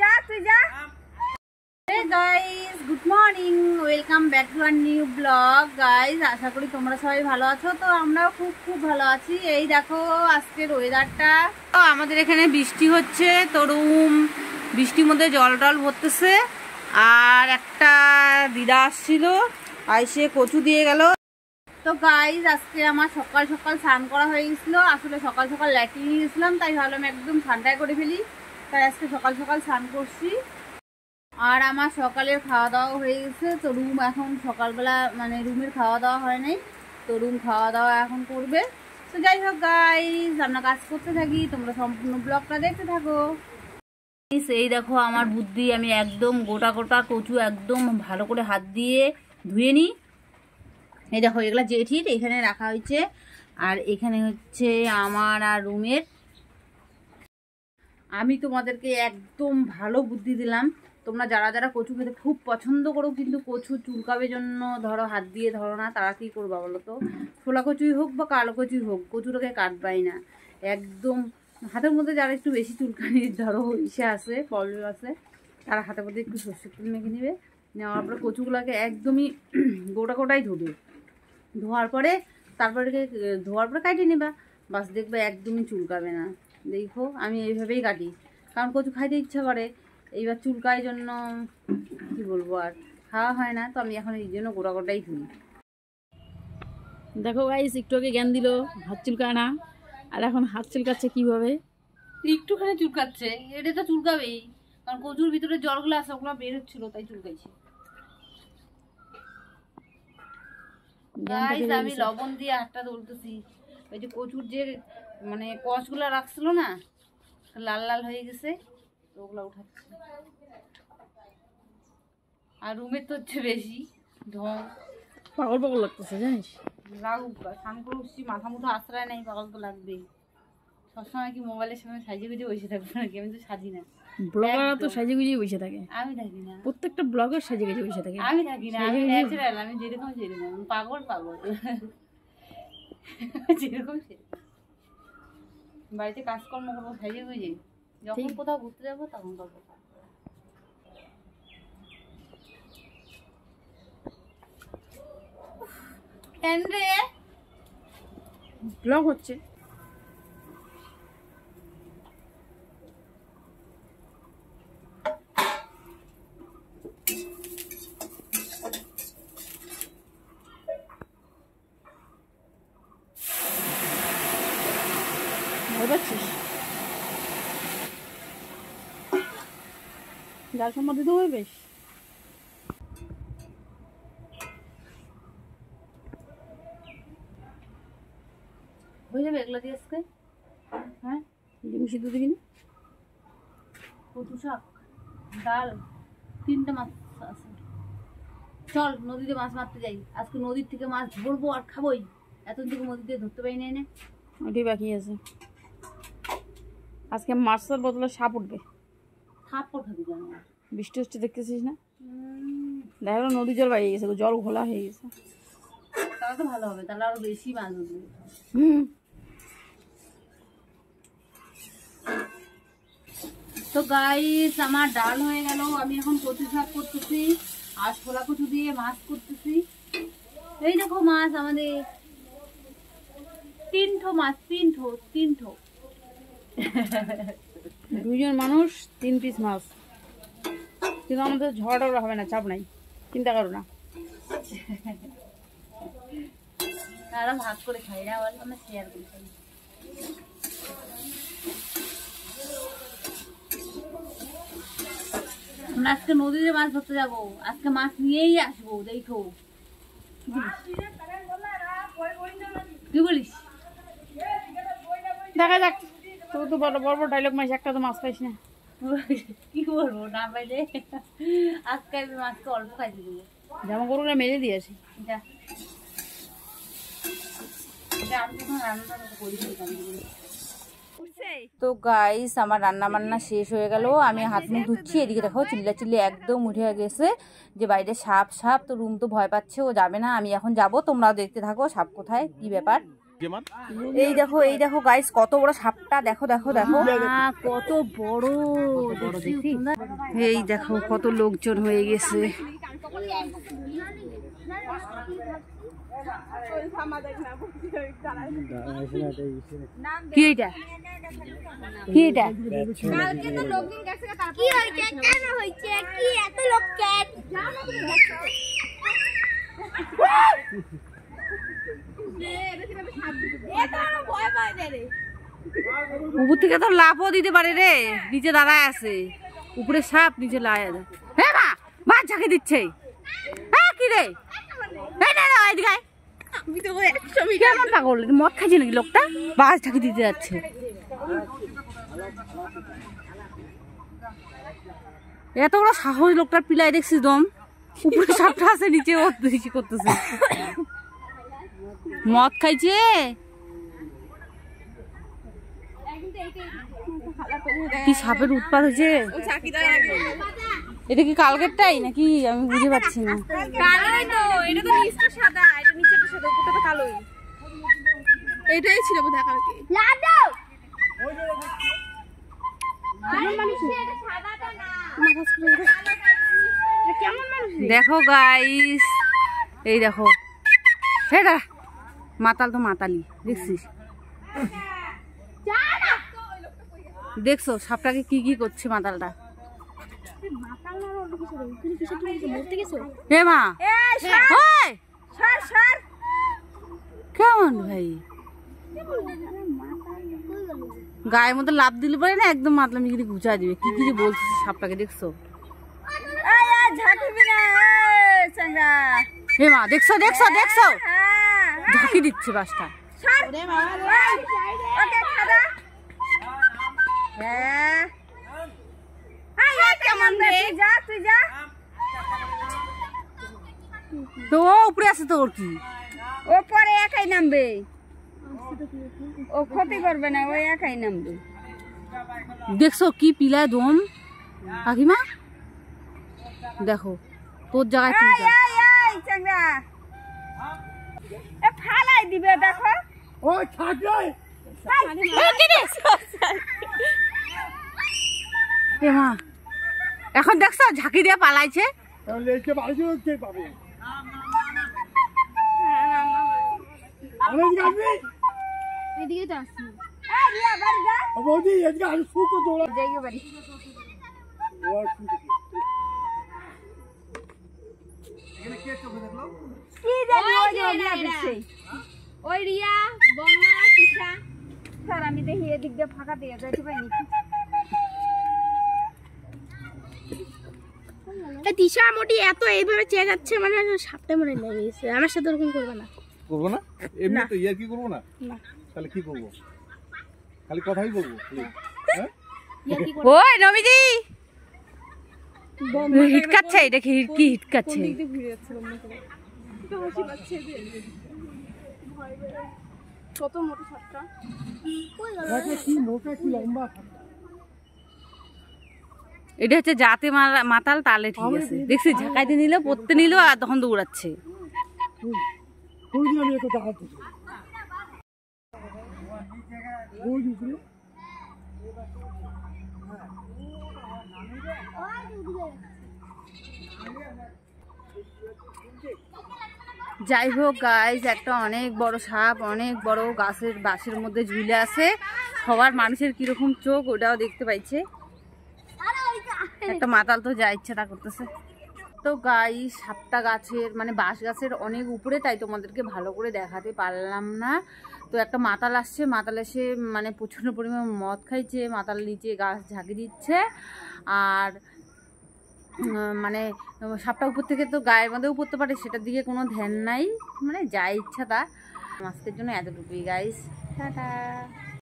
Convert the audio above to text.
যা তুই যা। Back to our new vlog. আশা করি তোমরা সবাই ভালো আছো। তো আমরাও খুব খুব ভালো আছি। এই দেখো আজকের ওয়েদারটা আমাদের এখানে বৃষ্টি হচ্ছে। তো রুম বৃষ্টির মধ্যে জল টল ভরতেছে। আর একটা দিদা আসছিল। আইসে কচু দিয়ে গেল। তো গাইজ আজকে আমার সকাল সকাল স্নান করা হয়ে গেছিল। আসলে সকাল সকাল ল্যাট্রিনে গেছিলাম তাই ভাবলাম একদম ঠান্ডায় করে ফেলি। তাই আজকে সকাল সকাল স্নান করছি। আর আমার সকালের খাওয়া দাওয়া হয়ে গেছে, তো রুম এখন সকালবেলা মানে রুমের খাওয়া দাওয়া হয় নাই, তো রুম খাওয়া দাওয়া এখন করবে। তো যাই হোক গাইজ আমরা কাজ করতে থাকি, তোমরা সম্পূর্ণ ব্লগটা দেখতে থাকো। এই দেখো আমার বুদ্ধি, আমি একদম গোটা গোটা কচু একদম ভালো করে হাত দিয়ে ধুয়ে নিই। এই দেখো, এগুলা জেঠির, এখানে রাখা হয়েছে। আর এখানে হচ্ছে আমার আর রুমের আমি তোমাদেরকে একদম ভালো বুদ্ধি দিলাম। তোমরা যারা যারা কচু খেতে খুব পছন্দ করো, কিন্তু কচু চুলকাবে জন্য ধরো, হাত দিয়ে ধরো না, তারা কী করবা বলো তো? ছোলা কচুই হোক বা কালো কচুই হোক, কচুটাকে কাটবাই না। একদম হাতের মধ্যে যারা একটু বেশি চুলকানি, ধরো ইসে আছে প্রবলেম আছে, তারা হাতের মধ্যে একটু সর্ষের তেল মেখে নেবে। নেওয়ার পরে কচুগুলোকে একদমই গোটা গোটাই ধোবে। ধোয়ার পরে তারপরে ধোয়ার পরে কাটিয়ে নেবা। বাস দেখবে একদমই চুলকাবে না। দেখো আমি এইভাবেই কাটি। কারণ কচু খাইতে ইচ্ছা করে। এইবার চুলকায় জন্য কি বলব আর? খাওয়া হয় না তো আমি এখন এই জন্য গোটা গোটাই ধুই। দেখো গাইস একটু আগে জ্ঞান দিল হাত চুলকায় না। আর এখন হাত চুলকাচ্ছে কীভাবে? একটুখানি চুলকাচ্ছে এটা তো চুলকাবেই। কারণ কচুর ভিতরে জলগুলো আছে ওগুলো বের হচ্ছিল তাই চুলকাইছে। আমি লবণ দিয়ে হাতটা তুলতেছি ওই যে কচুর যে মানে কষগুলো রাখছিল না লাল লাল হয়ে গেছে তো ওগুলো উঠাচ্ছি। আর রুমের তো হচ্ছে বেশি ঢং। পাগল পাগল লাগতেছে জানিস? লাগুক স্নান করে উঠছি মাথা মুঠো আশ্রয় নেই পাগল তো লাগবেই। সবসময় কি মোবাইলের সামনে সাজিয়ে গুজিয়ে বসে থাকব নাকি? আমি তো সাজি না। ব্লগাররা তো একদম। সাজে গুজিয়ে বসে থাকে। আমি থাকি না। প্রত্যেকটা ব্লগার সাজে গুজিয়ে বসে থাকে। আমি থাকি না আমি সাজিয়ে ন্যাচারাল আমি যেরকম সেরকম আমি পাগল পাগল। যেরকম সেরকম। বাড়িতে কাজকর্ম করব সাজিয়ে বুঝে যখন কোথাও ঘুরতে যাব তখন করব। ব্লগ হচ্ছে। পাচ্ছিস? যার সম্বন্ধে তো বেশ হয়ে যাবে এগুলো দিয়ে আজকে? হ্যাঁ? ডিম সিদ্ধ দিবি না? কচু শাক ডাল তিনটে মাছ আছে। চল নদীতে মাছ মারতে যাই। আজকে নদীর থেকে মাছ ধরবো আর খাবোই। এত থেকে নদীতে ধরতে পারি না। ওটাই বাকি আছে। আজকে মার্সার বদলে সাপ উঠবে। বৃষ্টি হচ্ছে দেখতেছিস না? দেখা নদী জল বাইরে গেছে জল ঘোলা হয়ে গেছে। তাহলে তো ভালো হবে তাহলে আরও বেশি মাছ উঠবে হুম। তো গাইস আমার ডাল হয়ে গেল আমি এখন কচু শাক করতেছি আর ছোলা কচু দিয়ে মাছ করতেছি। এই দেখো মাছ আমাদের তিনঠো মাছ তিনঠো তিনঠো। দুইজন মানুষ তিন পিস মাছ। কিন্তু আমাদের ঝড় হবে না চাপ নাই। চিন্তা করো না। তারা ভাগ করে খাই না বল আমরা শেয়ার করে খাই। আমরা আজকে নদীতে মাছ ধরতে যাব। আজকে মাছ নিয়েই আসব দেখো। কি বলিস? দেখা যাক। তো তো বড় বড় ডায়লগ মাছ একটা তো মাছ পাইস না। কি বলব না পাইলে আজকে আমি মাছকে অল্প খাইতে দেবো। জামা গরুরা মেরে দিয়েছি যা। এটা আমি যখন রান্নাটা করি তো গাইস আমার রান্না বান্না শেষ হয়ে গেল। আমি হাত মুখ ধুচ্ছি এদিকে দেখো চিল্লা চিল্লি একদম উঠে গেছে যে বাইরে সাপ সাপ তো রুম তো ভয় পাচ্ছে ও যাবে না। আমি এখন যাব তোমরাও দেখতে থাকো সাপ কোথায়? কি ব্যাপার? এই দেখো এই দেখো গাইস কত বড় সাপটা। দেখো দেখো দেখো। আহ, কত বড় এই দেখো কত লোকজন হয়ে গেছে। কি এটা? কি এটা? কি হয়েছে? কি এত লোক কেন উপর থেকে তো লাভও দিতে পারে রে। নিচে দাঁড়ায় আছে। উপরে সাপ নিচে লায় হ্যাঁ মা মাছ ঝাঁকে দিচ্ছে। হ্যাঁ কি রে। কেমন পাগল? মদ খাইছে নাকি লোকটা? বাস ঝাঁকি দিতে যাচ্ছে। এত বড় সাহস লোকটার পিলাই দেখছিস দম? উপরে সাপটা আছে নিচে করতেছে। মদ খাইছে? কি সাপের উৎপাত হয়েছে? এটা কি কালকেরটাই নাকি? আমি বুঝে পাচ্ছি না। কালোই তো এটা তো নিচটা সাদা এটা নিচেটা সাদা উপরটা তো কালোই। এটাই ছিল বোধহয় কালকে। লাড্ডু দেখো গাইস এই দেখো। এটা মাতাল তো মাতালি দেখছিস? দেখছ সাপটাকে কি কি করছে মাতালটা? হে মা। কেমন ভাই? গায়ের মধ্যে লাভ দিলে পরে না একদম মাতলামি গিরি ঘুচা দিবে। কি কি বলছিস সাপটাকে দেখছ? হে মা দেখছ দেখছ দেখছ? ঝাঁকি দিচ্ছে বাসটা। তো ও উপরে আছে তো ওর কি ও পরে একাই নামবে ও ক্ষতি করবে না ও একাই নামবে দেখছ কি পিলায় দম কাকিমা দেখো তোর জায়গায় কি যা। চাংরা এ ফালাই দিবে দেখো ওই থাকলে এ মা এখন দেখছ ঝাঁকি দিয়ে পালাইছে? তাহলে এসে বাড়ি কে পাবে? অনেক গাবি এদিকে তো আসছি। এই রিয়া বাড়ি যা। বৌদি এদিকে আমি শুকো দৌড়া। যাইগে বাড়ি। ও শুকো কি জানি ওই রিয়া বম্মা তিশা। স্যার আমি দেখি এদিক দিয়ে ফাঁকা দিয়ে যাইতে পাইনি তিশা মোটি এত এইভাবে চেয়ে যাচ্ছে মানে সাপটা মনে লেগে গেছে। আমার সাথে ওরকম করবে না। করব না? এমনি তো ইয়ার কি করব না? না। তাহলে কি করব? খালি কথাই বলব? হ্যাঁ? ওই নবীজি হিটকাচ্ছে দেখি কি হিটকাচ্ছে? কত মোটা সাপটা। কি মোটা কি লম্বা এটা হচ্ছে জাতে মাতাল তালে ঠিক আছে। দেখছি ঝাঁকাইতে নিল পড়তে নিল আর তখন দৌড়াচ্ছে। আমি একটু দেখাচ্ছি। যাই হোক গাইজ একটা অনেক বড় সাপ, অনেক বড় গাছের বাঁশের মধ্যে ঝুলে আছে। সবার মানুষের কীরকম চোখ, ওটাও দেখতে পাইছে। একটা মাতাল তো যা ইচ্ছা তা করতেছে। তো গাই সাতটা গাছের মানে বাঁশ গাছের অনেক উপরে, তাই তোমাদেরকে ভালো করে দেখাতে পারলাম না। তো একটা মাতাল আসছে, মাতাল এসে মানে প্রচণ্ড পরিমাণ মদ খাইছে, মাতাল নিচে গাছ ঝাঁকি দিচ্ছে। আর মানে সাপটা উপর থেকে তো গায়ের মধ্যেও পড়তে পারে, সেটার দিকে কোনো ধ্যান নাই। মানে যা ইচ্ছা তা। আজকের জন্য এতটুকুই গাইস টাটা।